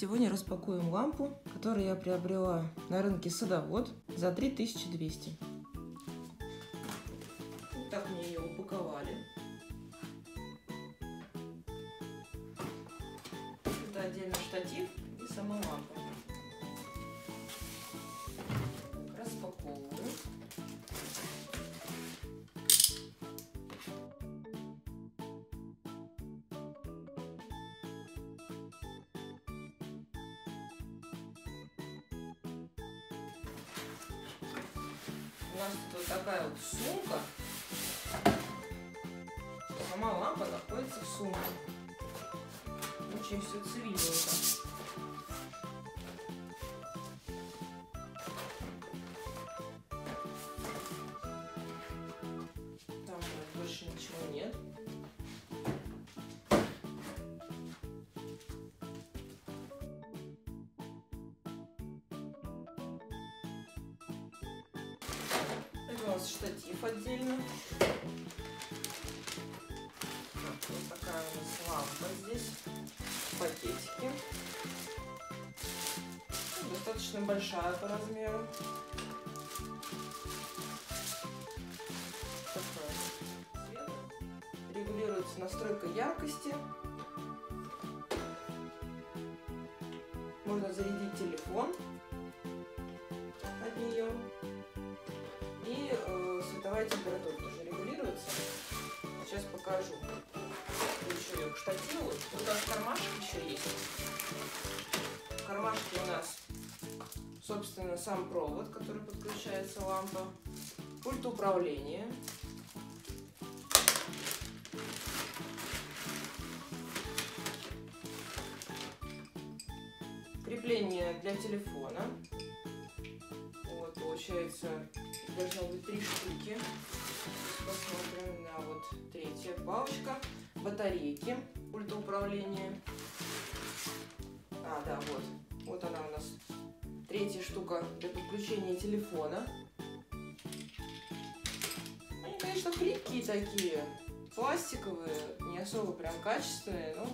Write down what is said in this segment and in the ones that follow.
Сегодня распакуем лампу, которую я приобрела на рынке Садовод за 3200. Вот так мне ее упаковали. Это отдельно штатив и сама лампа. Нас тут вот такая вот сумка. Сама лампа находится в сумке. Очень все цивильненько. Там больше ничего нет. У нас штатив отдельно. Так, вот такая у нас лампа здесь. Пакетики. Ну, Достаточно большая по размеру. Такая. Регулируется настройка яркости. Можно зарядить телефон от нее. И световая температура тоже регулируется. Сейчас покажу. Еще ее к штативу. Тут у нас кармашек еще есть. В кармашке у нас, собственно, сам провод, который подключается лампа. Пульт управления. Крепление для телефона. Вот, получается, должно быть три штуки. Посмотрим на вот третья палочка. Батарейки, пульта управления. А, да, вот. Вот она у нас. Третья штука для подключения телефона. Они, конечно, хлипкие такие. Пластиковые, не особо прям качественные, но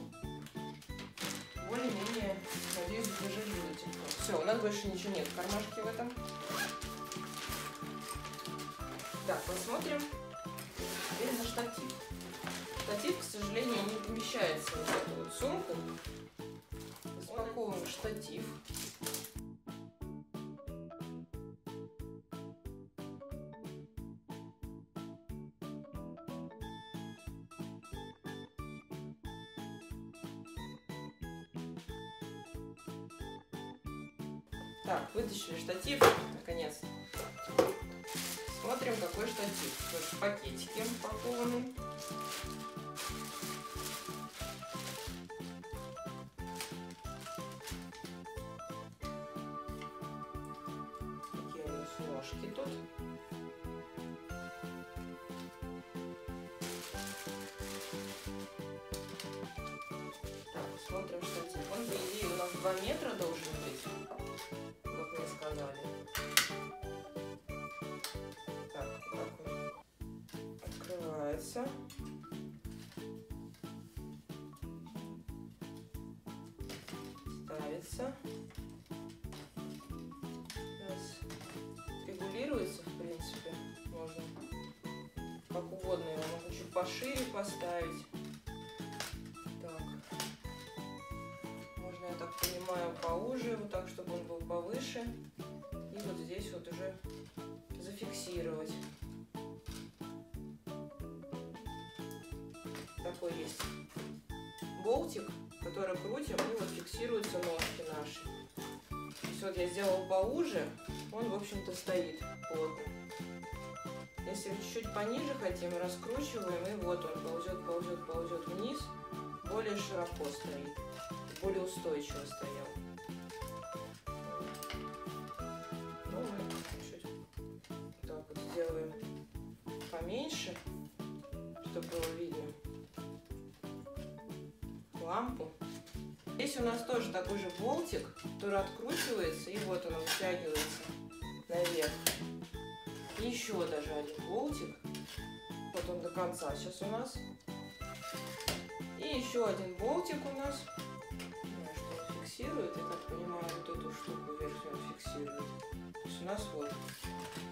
более-менее, надеюсь, держали тепло. Все, у нас больше ничего нет в кармашке в этом. Так, посмотрим. Теперь на штатив. Штатив, к сожалению, не помещается в эту вот сумку. Распаковываем штатив. Так, вытащили штатив, наконец. Смотрим, какой штатив. Тоже в пакетике упакованный. Такие у нас ножки тут. Так, смотрим штатив. Он, по идее, у нас 2 метра должен быть, как мне сказали. Открывается. Ставится. Сейчас регулируется, в принципе, можно как угодно его могу чуть пошире поставить. Так. Можно, я так понимаю, поуже, вот так, чтобы он был повыше. И вот здесь вот уже зафиксировать. Такой есть болтик, который крутим, и вот фиксируются ножки наши. То есть вот я сделала поуже, он, в общем-то, стоит плотно. Если чуть-чуть пониже хотим, раскручиваем, и вот он ползет, ползет, ползет вниз, более широко стоит, более устойчиво стоял. Здесь у нас тоже такой же болтик, который откручивается, и вот он вытягивается наверх. И еще даже один болтик. Вот он до конца сейчас у нас. И еще один болтик у нас. Что он фиксирует, я так понимаю, вот эту штуку верхнюю фиксирует. То есть у нас вот,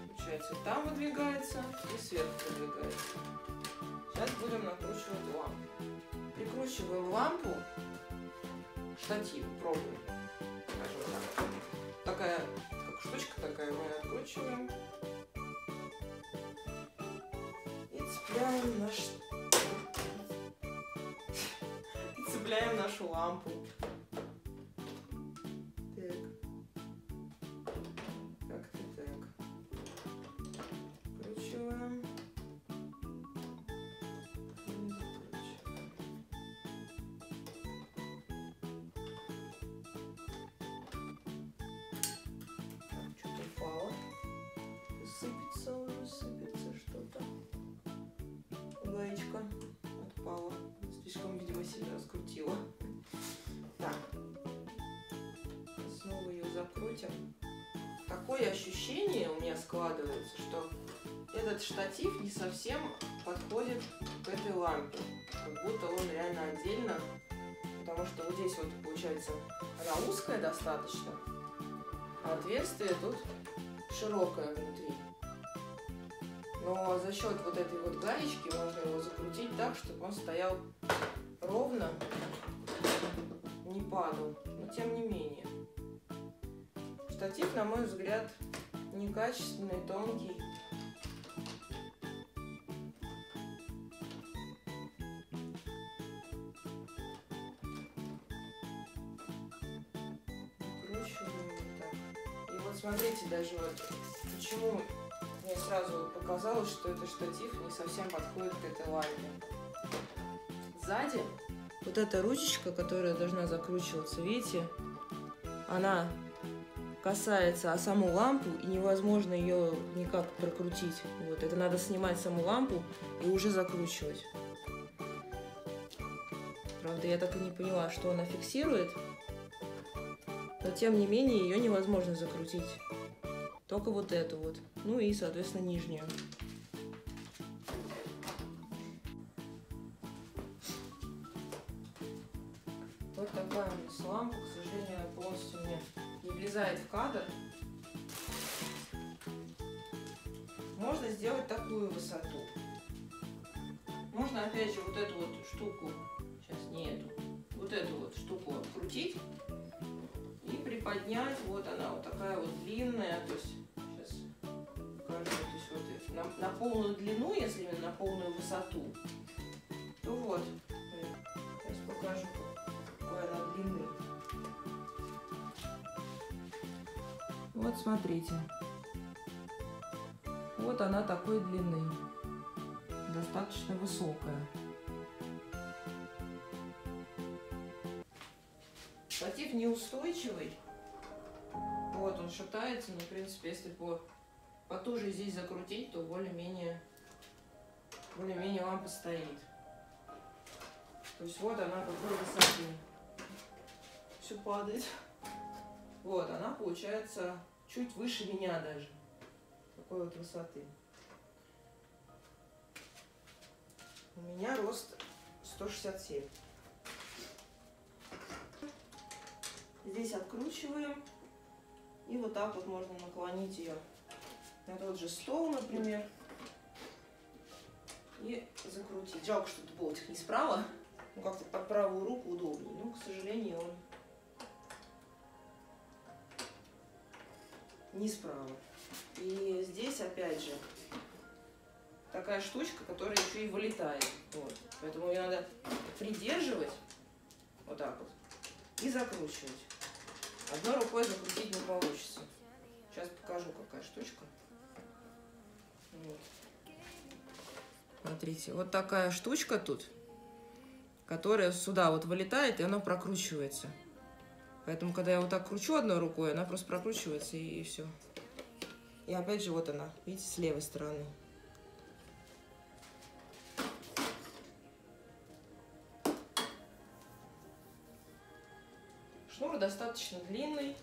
получается, там выдвигается и сверху выдвигается. Сейчас будем накручивать лампу. Прикручиваем лампу, штатив, пробуем. Скажем так. Такая, как штучка такая, мы откручиваем. И цепляем наш... И цепляем нашу лампу. Гаечка отпала. Слишком, видимо, сильно раскрутила. Так. Снова ее закрутим. Такое ощущение у меня складывается, что этот штатив не совсем подходит к этой лампе. Как будто он реально отдельно. Потому что вот здесь вот получается она узкая достаточно, а отверстие тут широкое внутри. Но за счет вот этой вот гаечки можно его закрутить так, чтобы он стоял ровно, не падал. Но тем не менее. Штатив, на мой взгляд, некачественный, тонкий. Накручиваем вот так. И вот смотрите, даже вот почему мне сразу показалось, что этот штатив не совсем подходит к этой лампе. Сзади вот эта ручечка, которая должна закручиваться, видите, она касается а саму лампу, и невозможно ее никак прокрутить. Вот, это надо снимать саму лампу и уже закручивать. Правда, я так и не поняла, что она фиксирует. Но тем не менее ее невозможно закрутить. Только вот эту вот. Ну и, соответственно, нижнюю. Вот такая у нас лампа, к сожалению, полностью мне не влезает в кадр. Можно сделать такую высоту. Можно опять же вот эту вот штуку, сейчас не эту, вот эту вот штуку открутить приподнять. Вот она вот такая вот длинная, то есть сейчас покажу, то есть вот на, на полную длину, если именно на полную высоту, то вот, сейчас покажу, какой она длины. Вот смотрите. Вот она такой длины. Достаточно высокая. Штатив неустойчивый. Вот он шатается, но в принципе, если по потуже здесь закрутить, то более-менее более-менее лампа стоит. То есть вот она какой высоты. Все падает. Вот, она получается чуть выше меня даже. Такой вот высоты. У меня рост 167. Здесь откручиваем. И вот так вот можно наклонить ее на тот же стол, например. И закрутить. Жалко, что болтик не справа. Ну, как-то под правую руку удобнее. Но, к сожалению, он не справа. И здесь, опять же, такая штучка, которая еще и вылетает. Вот. Поэтому ее надо придерживать вот так вот и закручивать. Одной рукой закрутить не получится. Сейчас покажу, какая штучка. Вот. Смотрите, вот такая штучка тут, которая сюда вот вылетает, и она прокручивается. Поэтому, когда я вот так кручу одной рукой, она просто прокручивается, и, и все. И опять же, вот она, видите, с левой стороны. достаточно длинный.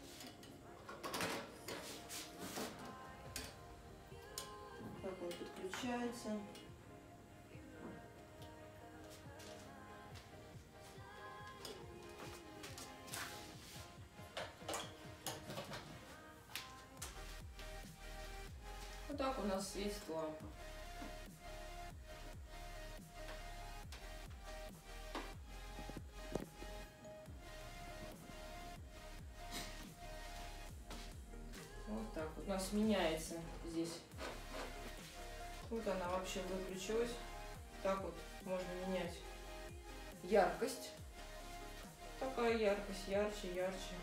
Как он подключается. Вот так у нас есть лампа. Выключилась. Так вот можно менять яркость. Такая яркость, ярче, ярче.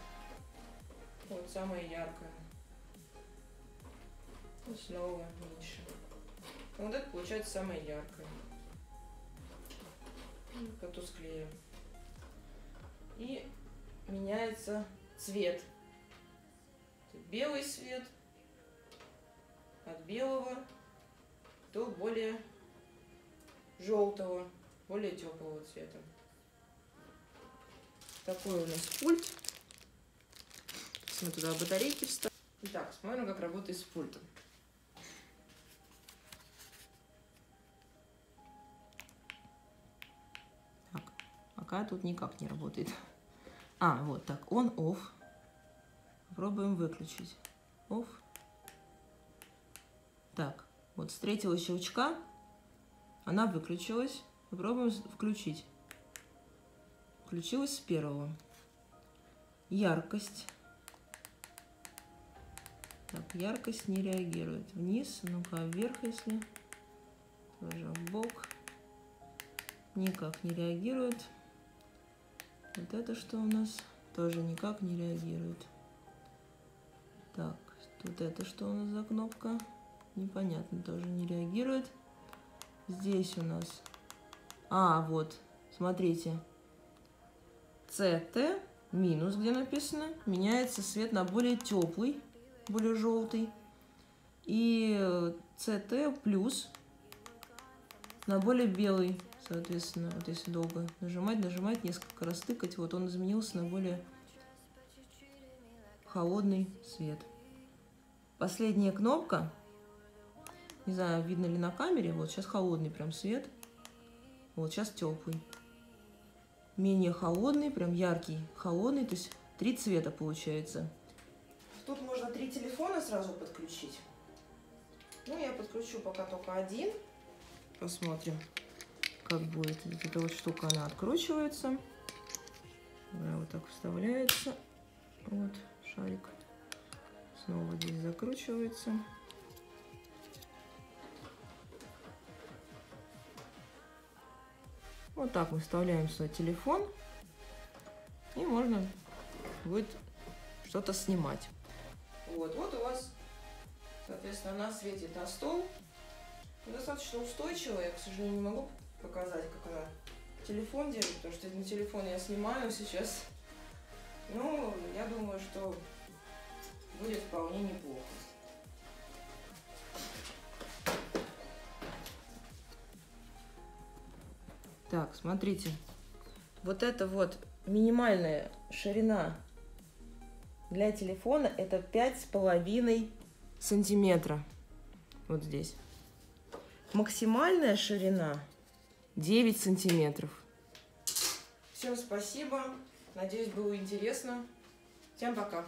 Вот самая яркая. И снова меньше. Вот это получается самая яркая. Потусклее. И меняется цвет. Белый свет от белого до более желтого, более теплого цвета. Такой у нас пульт. Сейчас мы туда батарейки вставим. Итак, смотрим, как работает с пультом. Так, пока тут никак не работает. А, вот так, он off. Попробуем выключить. Off. Так, вот с третьего щелчка она выключилась. Попробуем включить. Включилась с первого. Яркость. Так, яркость не реагирует. Вниз, ну-ка вверх, если. Тоже в бок. Никак не реагирует. Вот это что у нас? Тоже никак не реагирует. Так, тут это что у нас за кнопка? Непонятно, тоже не реагирует. Здесь у нас... А, вот, смотрите. CT минус, где написано, меняется цвет на более теплый, более желтый. И CT плюс на более белый, соответственно, вот если долго нажимать, нажимать, несколько раз тыкать, вот он изменился на более холодный цвет. Последняя кнопка, не знаю, видно ли на камере, вот сейчас холодный прям свет, вот сейчас теплый. Менее холодный, прям яркий, холодный, то есть три цвета получается. Тут можно три телефона сразу подключить. Ну, я подключу пока только один. Посмотрим, как будет. Вот эта вот штука, она откручивается. Она вот так вставляется. Вот шарик. Снова здесь закручивается. Вот так мы вставляем свой телефон. И можно будет что-то снимать. Вот, вот у вас, соответственно, она светит на стол. Достаточно устойчивая. Я, к сожалению, не могу показать, как она телефон делает, потому что на телефон я снимаю сейчас. Ну, я думаю, что будет вполне неплохо. Так, смотрите. Вот это вот минимальная ширина для телефона это пять с половиной сантиметра. Вот здесь. Максимальная ширина 9 сантиметров. Всем спасибо. Надеюсь, было интересно. Всем пока.